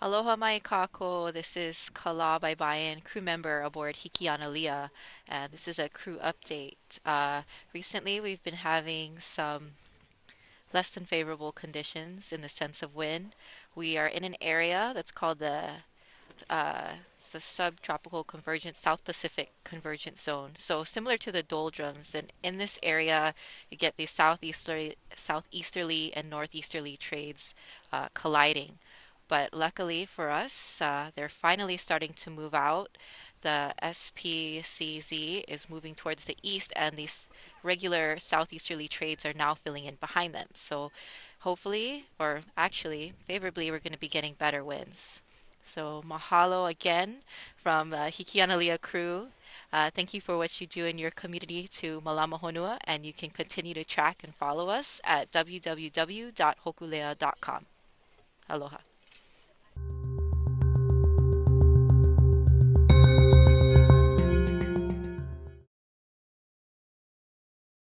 Aloha mai kako. This is Kala Baybayan, crew member aboard Hikianalia, and this is a crew update. Uh, recently, we've been having some less than favorable conditions in the sense of wind. We are in an area that's called the uh, subtropical convergence South Pacific convergence zone. So similar to the doldrums, and in this area, you get these southeasterly, southeasterly and northeasterly trades uh, colliding. But luckily for us, uh, they're finally starting to move out. The SPCZ is moving towards the east, and these regular southeasterly trades are now filling in behind them. So hopefully, or actually, favorably, we're going to be getting better winds. So mahalo again from the Hikianalia crew. Uh, thank you for what you do in your community to Malama Honua, and you can continue to track and follow us at www.hokulea.com. Aloha.